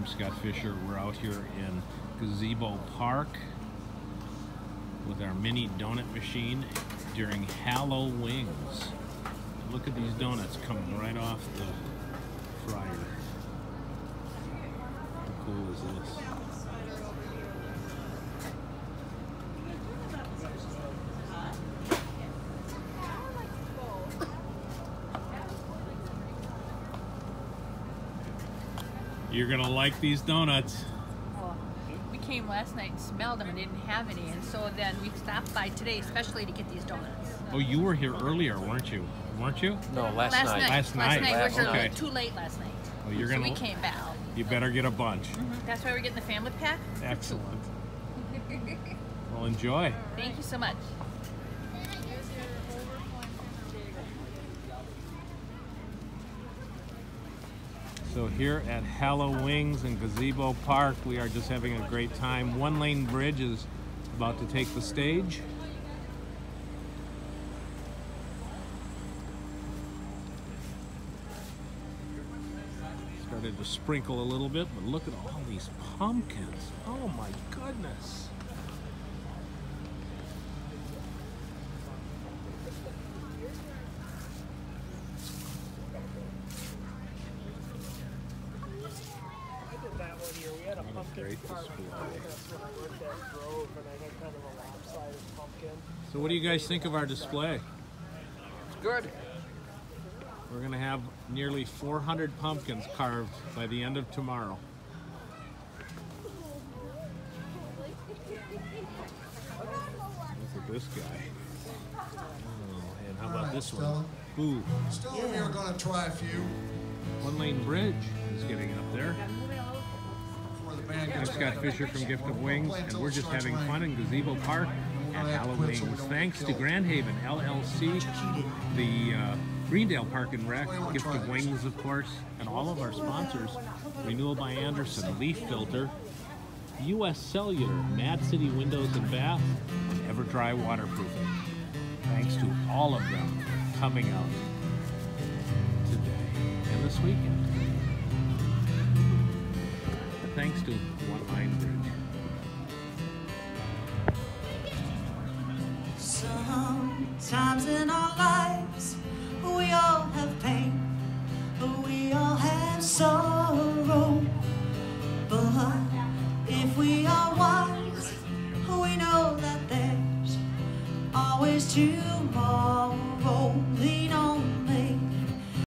I'm Scott Fisher. We're out here in Gazebo Park with our mini donut machine during Hallowings. Look at these donuts coming right off the fryer. How cool is this? You're gonna like these donuts. Well, we came last night and smelled them and didn't have any, and so then we stopped by today especially to get these donuts. Oh, you were here earlier, weren't you? Weren't you? No, last, last night. night. Last night. we were Last here night. too late last night. Oh, you're so gonna. we came back. You better get a bunch. Mm-hmm. That's why we're getting the family pack. Excellent. Well, enjoy. Thank you so much. So here at Hallowings in Gazebo Park, we are just having a great time. One Lane Bridge is about to take the stage. Started to sprinkle a little bit, but look at all these pumpkins. Oh my goodness. I did that one year. We had a What a pumpkin great carving display. contest when I worked at Grove, and I had kind of a lopsided pumpkin. So what do you guys think of our display? It's Good. We're gonna have nearly 400 pumpkins carved by the end of tomorrow. Look at this guy. Oh, and how about Alright, this Stella. one? Ooh, Stella, we are going to try a few One Lane Bridge is getting up there. I'm Scott. Fisher from Gift of Wings, and we're just having fun in. Gazebo Park at Halloween. Thanks to. Grand Haven LLC, the uh, Greendale Park and Rec, Gift of? Wings, of course, and all of our sponsors, Renewal by Andersen, Leaf Filter, U.S. Cellular, Mad City Windows and Bath, and EverDry Waterproofing. Thanks to all of them coming out today and this weekend thanks to One Iron Bridge. Sometimes in our lives we all have pain, we all have sorrow. But if we are wise, we know that there's always tomorrow. Lean on